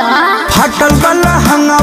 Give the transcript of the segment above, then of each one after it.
फटल गला हंगा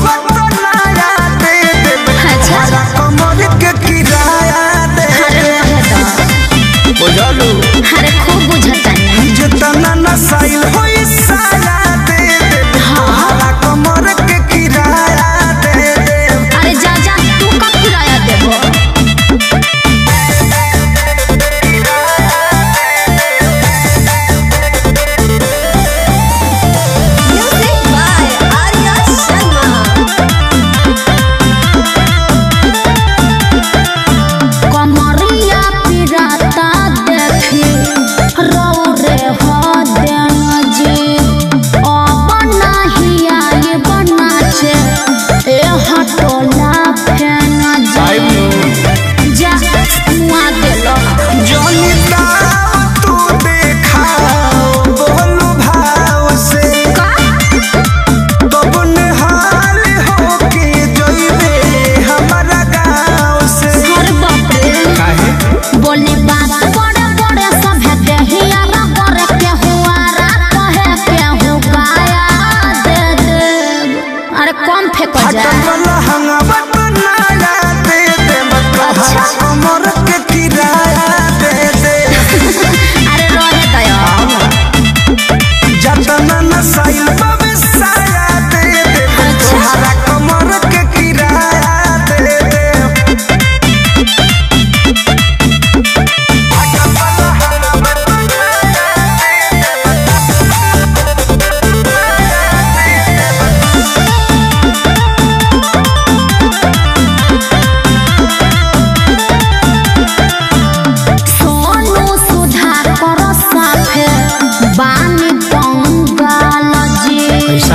कम फेंको जा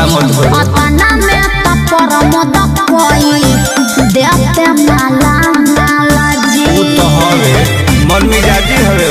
अतना में तपर मत कोई देते माला माला जी वो तो हवे मन मिजाजी हवे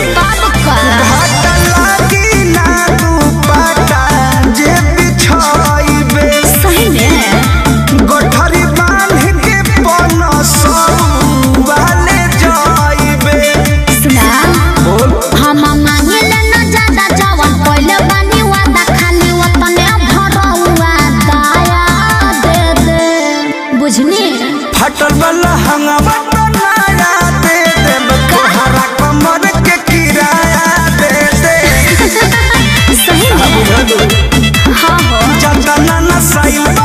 time